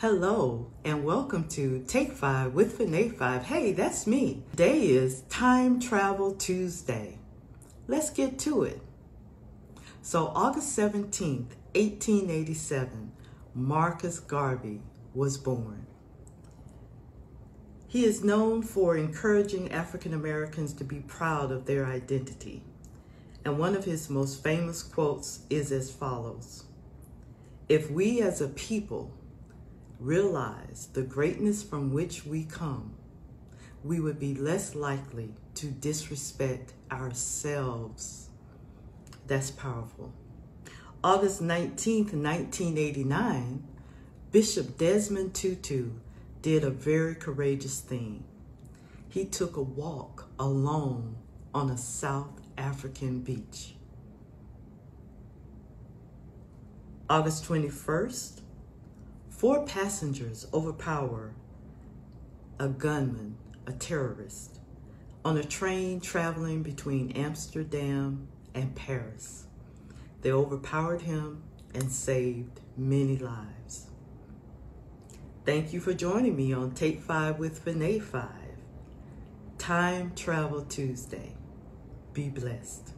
Hello and welcome to Take Five with Fanae Five. Hey, that's me. Today is Time Travel Tuesday. Let's get to it. So, August 17th, 1887, Marcus Garvey was born. He is known for encouraging African Americans to be proud of their identity. And one of his most famous quotes is as follows If we as a people realize the greatness from which we come, we would be less likely to disrespect ourselves. That's powerful. August 19th, 1989, Bishop Desmond Tutu did a very courageous thing. He took a walk alone on a South African beach. August 21st, Four passengers overpower a gunman, a terrorist, on a train traveling between Amsterdam and Paris. They overpowered him and saved many lives. Thank you for joining me on Take 5 with Fanae 5. Time Travel Tuesday. Be blessed.